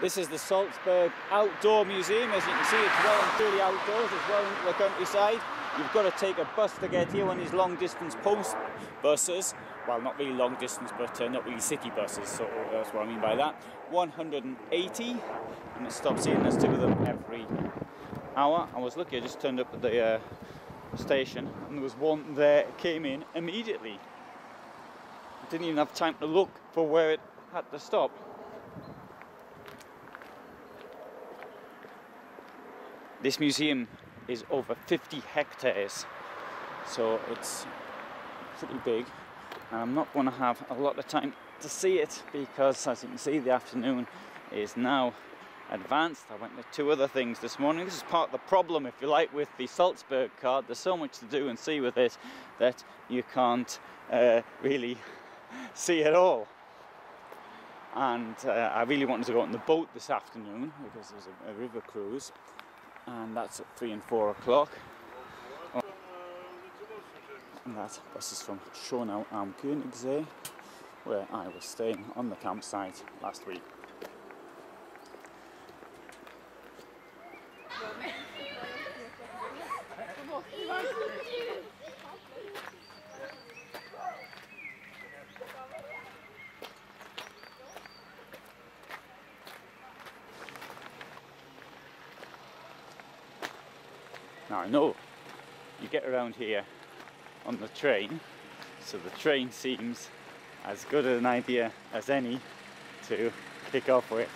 This is the Salzburg Outdoor Museum. As you can see, it's well and truly outdoors, it's well into the countryside. You've got to take a bus to get here, one of these long distance post buses. Well, not really long distance, but uh, not really city buses, so that's what I mean by that. 180, and it stops here, and there's two of them every hour. I was lucky, I just turned up at the uh, station, and there was one there, came in immediately. I didn't even have time to look for where it had to stop. This museum is over 50 hectares, so it's pretty big. And I'm not going to have a lot of time to see it because, as you can see, the afternoon is now advanced. I went to two other things this morning. This is part of the problem, if you like, with the Salzburg card. There's so much to do and see with it that you can't uh, really see it all. And uh, I really wanted to go on the boat this afternoon because there's a, a river cruise and that's at 3 and 4 o'clock. And that bus is from Schonau am Königssee, where I was staying on the campsite last week. Now I know you get around here on the train, so the train seems as good an idea as any to kick off with.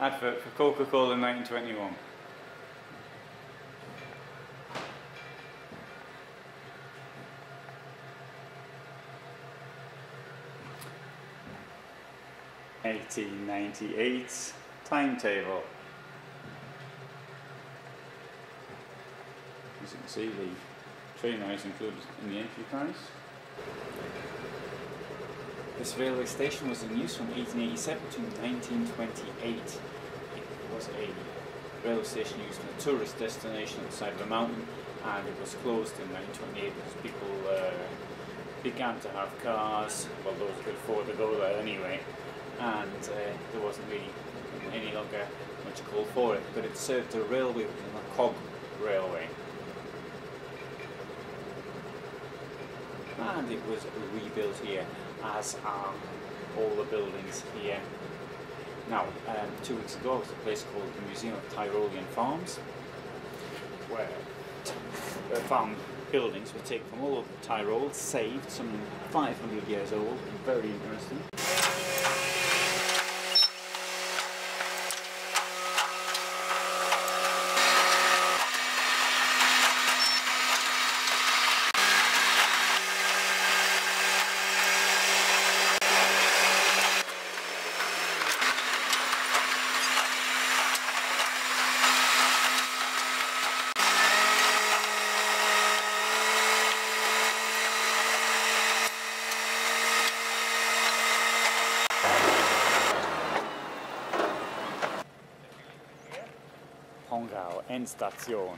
Advert for Coca-Cola in 1921. Eighteen ninety eight timetable. As you can see the train is included in the entry price. This railway station was in use from 1887 to 1928. It was a railway station used as a tourist destination on the side of a mountain and it was closed in 1928 because people uh, began to have cars, well those could afford to go there anyway, and uh, there wasn't really any longer much call for it, but it served a railway within a cog railway. and it was rebuilt here as are all the buildings here. Now, um, two weeks ago I was a place called the Museum of Tyrolean Farms where uh, farm buildings were taken from all over Tyrol, saved, some 500 years old, very interesting. Endstation.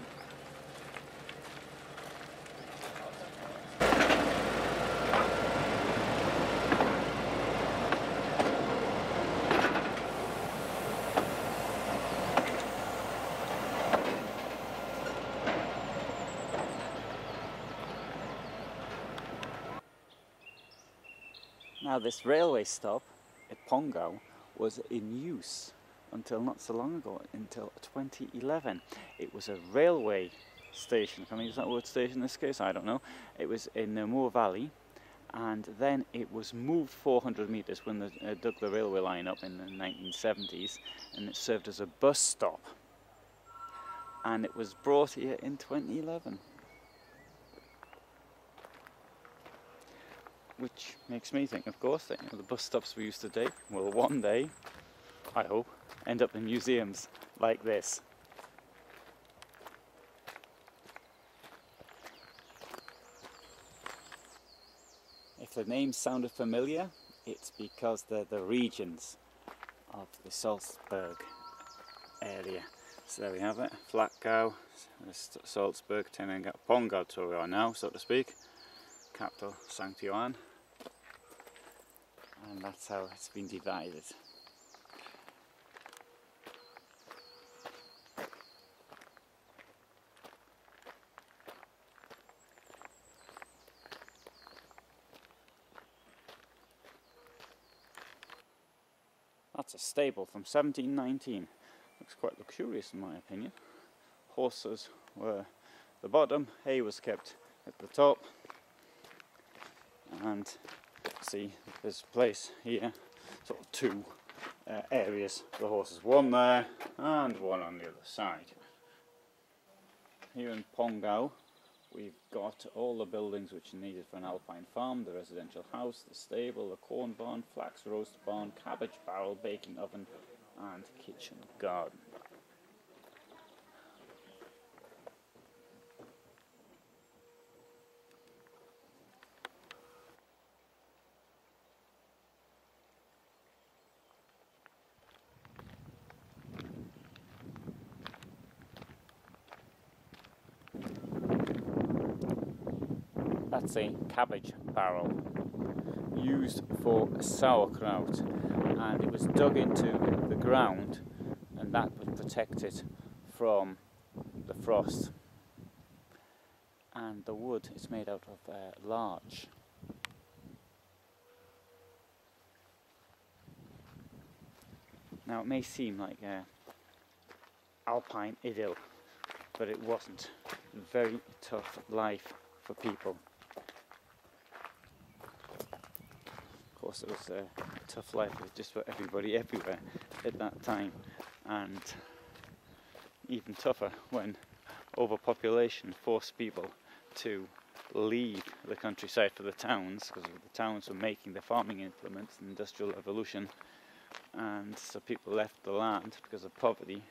Now this railway stop at Pongau was in use until not so long ago, until 2011. It was a railway station. Can I use that word station in this case? I don't know. It was in the Moor Valley and then it was moved 400 metres when they uh, dug the railway line up in the 1970s and it served as a bus stop and it was brought here in 2011 which makes me think of course that you know, the bus stops we used today will one day I hope end up in museums like this. If the names sounded familiar, it's because they're the regions of the Salzburg area. So there we have it, Flachgau, Salzburg, Pongau where we are now, so to speak, capital St. Johann. And that's how it's been divided. That's a stable from 1719. Looks quite luxurious in my opinion. Horses were the bottom, hay was kept at the top. And see a place here, sort of two uh, areas for the horses. One there and one on the other side. Here in Pongau We've got all the buildings which are needed for an alpine farm, the residential house, the stable, the corn barn, flax roast barn, cabbage barrel, baking oven and kitchen garden. That's a cabbage barrel used for sauerkraut. And it was dug into the ground and that would protect it from the frost. And the wood is made out of uh, larch. Now it may seem like uh, alpine idyll but it wasn't. Very tough life for people course, it was a tough life just for everybody everywhere at that time, and even tougher when overpopulation forced people to leave the countryside for the towns because the towns were making the farming implements, the industrial revolution, and so people left the land because of poverty,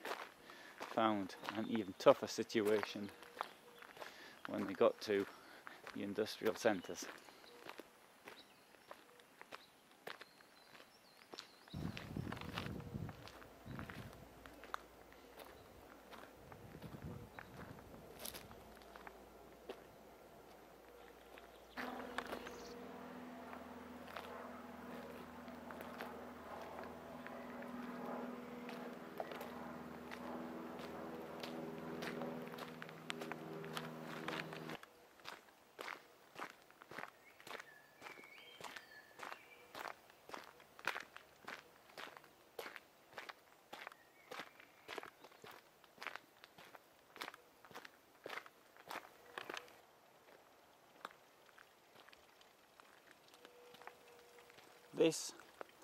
found an even tougher situation when they got to the industrial centres. This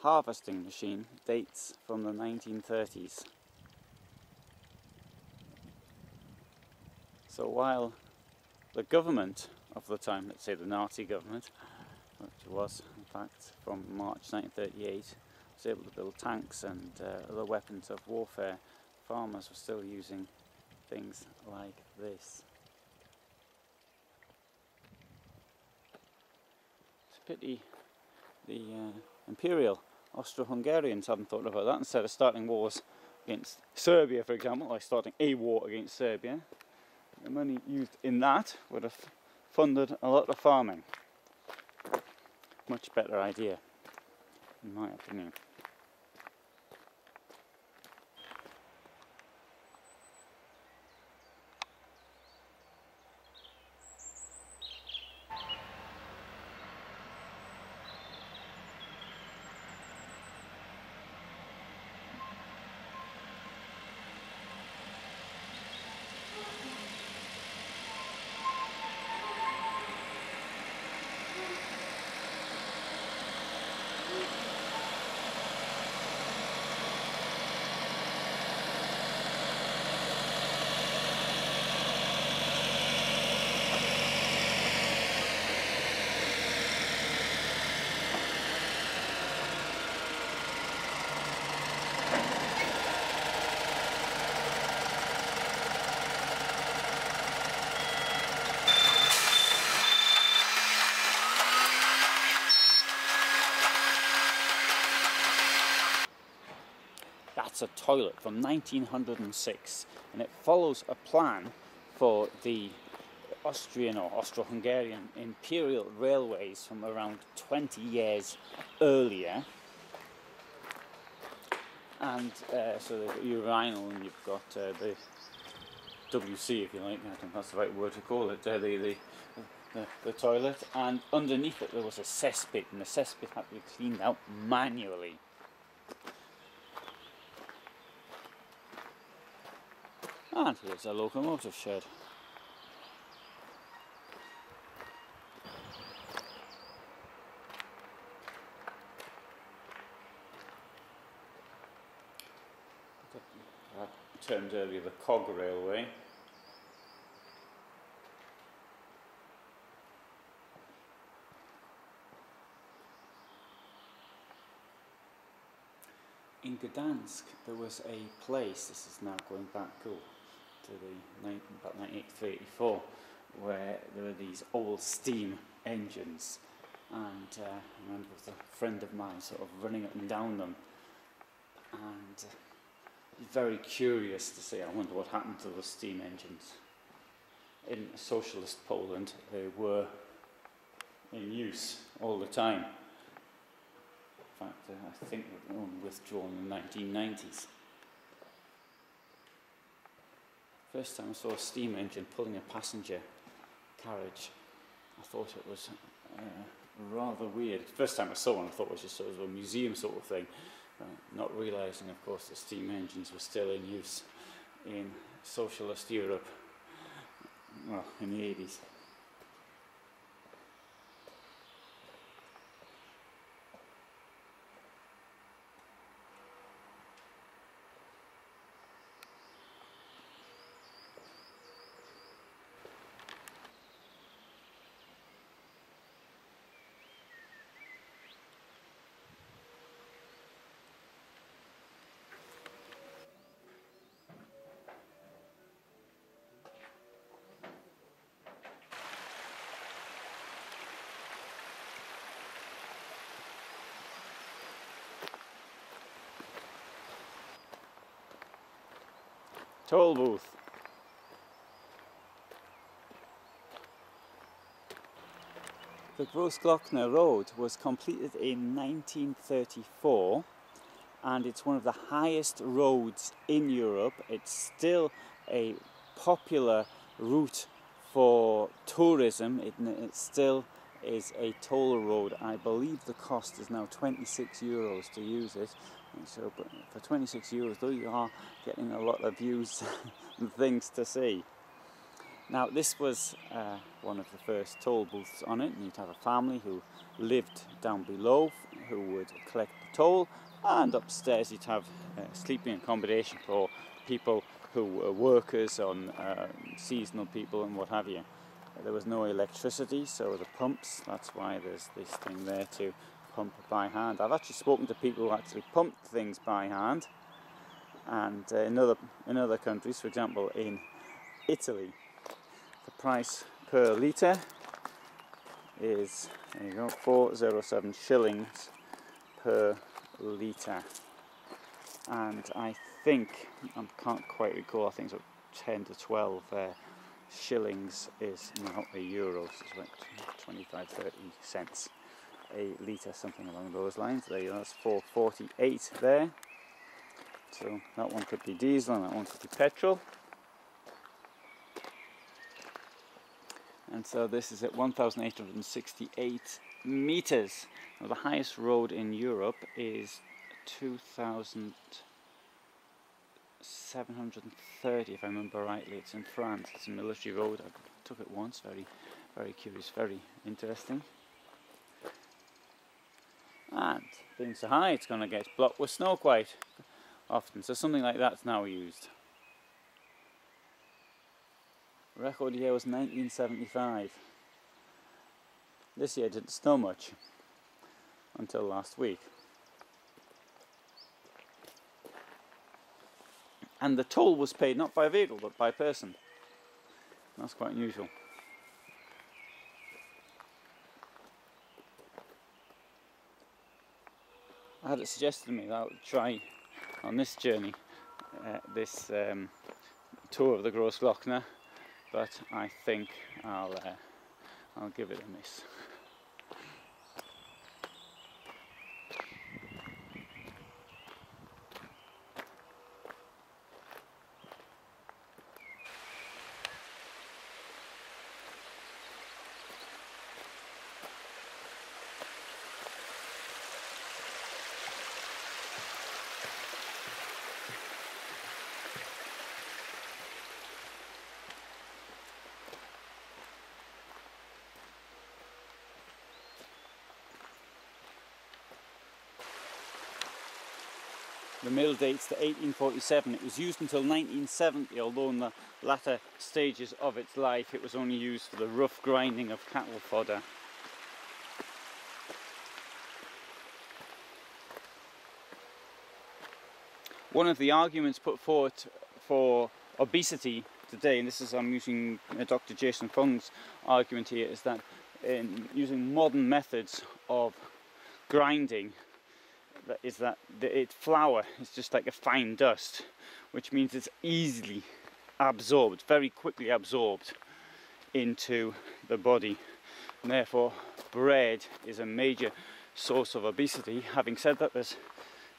harvesting machine dates from the 1930s. So while the government of the time, let's say the Nazi government, which was in fact from March 1938, was able to build tanks and uh, other weapons of warfare, farmers were still using things like this. It's a pity the uh, imperial Austro-Hungarians hadn't thought about that instead of starting wars against Serbia for example like starting a war against Serbia. The money used in that would have funded a lot of farming. Much better idea in my opinion that's a toilet from 1906 and it follows a plan for the Austrian or Austro-Hungarian imperial railways from around 20 years earlier. And uh, so got urinal and you've got uh, the WC if you like, I think that's the right word to call it, uh, the, the, the, the, toilet. And underneath it there was a cesspit and the cesspit had to be cleaned out manually. Ah, and here's a locomotive shed. I termed earlier the cog railway. In Gdansk there was a place, this is now going back cool, the about 1984, where there were these old steam engines and uh, I remember with a friend of mine sort of running up and down them and uh, very curious to see, I wonder what happened to those steam engines. In socialist Poland, they were in use all the time. In fact, uh, I think they were withdrawn in the 1990s. first time I saw a steam engine pulling a passenger carriage, I thought it was uh, rather weird. First time I saw one, I thought it was just sort of a museum sort of thing, uh, not realizing, of course, that steam engines were still in use in socialist Europe, well, in the 80s. Toll booth. The Großglockner Road was completed in 1934 and it's one of the highest roads in Europe. It's still a popular route for tourism. It, it still is a toll road. I believe the cost is now 26 euros to use it so but for 26 euros though you are getting a lot of views and things to see. Now this was uh, one of the first toll booths on it and you'd have a family who lived down below who would collect the toll and upstairs you'd have uh, sleeping accommodation for people who were workers on uh, seasonal people and what have you. There was no electricity so the pumps, that's why there's this thing there to pump by hand. I've actually spoken to people who actually pump things by hand, and uh, in other in other countries, for example, in Italy, the price per litre is there you go 407 shillings per litre, and I think I can't quite recall. I think it's 10 to 12 uh, shillings is now a euro, so it's about 25 30 cents a litre, something along those lines. There you go, that's 448 there. So that one could be diesel and that one could be petrol. And so this is at 1,868 meters. Now the highest road in Europe is 2,730 if I remember rightly. It's in France, it's a military road. I took it once, very, very curious, very interesting and being so high it's going to get blocked with snow quite often. So something like that's now used. Record year was 1975 this year didn't snow much until last week. And the toll was paid not by vehicle but by person. That's quite unusual Had it suggested to me that I would try on this journey, uh, this um, tour of the Grossglockner, but I think I'll uh, I'll give it a miss. The mill dates to 1847. It was used until 1970, although in the latter stages of its life it was only used for the rough grinding of cattle fodder. One of the arguments put forward for obesity today, and this is I'm using uh, Dr. Jason Fung's argument here, is that in using modern methods of grinding, is that the it, flour is just like a fine dust, which means it's easily absorbed, very quickly absorbed into the body. And therefore, bread is a major source of obesity. Having said that, there's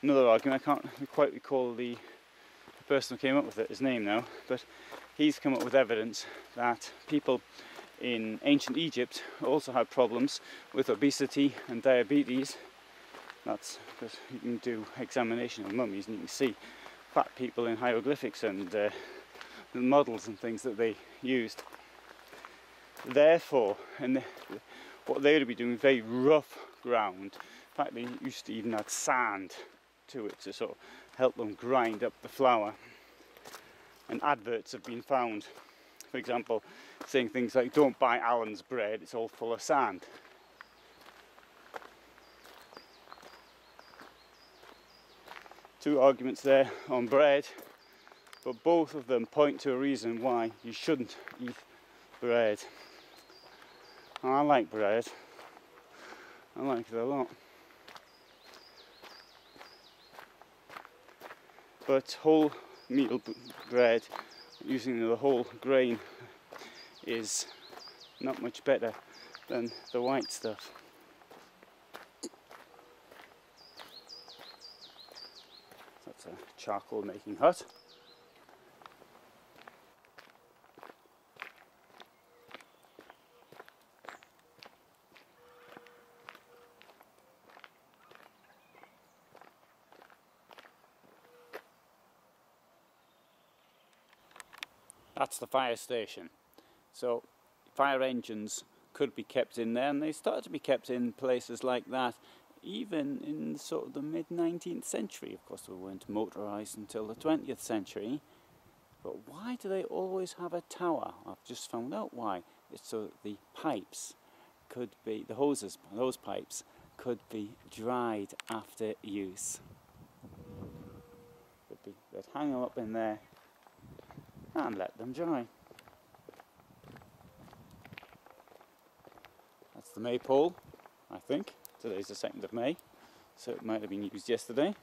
another argument. I can't quite recall the, the person who came up with it, his name now, but he's come up with evidence that people in ancient Egypt also had problems with obesity and diabetes that's because you can do examination of mummies and you can see fat people in hieroglyphics and uh, models and things that they used. Therefore, and what they would be doing very rough ground. In fact, they used to even add sand to it to sort of help them grind up the flour. And adverts have been found, for example, saying things like, don't buy Allen's bread, it's all full of sand. Two arguments there on bread, but both of them point to a reason why you shouldn't eat bread. I like bread, I like it a lot. But whole meal bread using the whole grain is not much better than the white stuff. a charcoal making hut. That's the fire station. So fire engines could be kept in there and they started to be kept in places like that even in sort of the mid 19th century. Of course, we weren't motorised until the 20th century. But why do they always have a tower? I've just found out why. It's so the pipes could be, the hoses, those pipes, could be dried after use. Be, they'd hang them up in there and let them dry. That's the maypole, I think. Today's the 2nd of May, so it might have been used yesterday.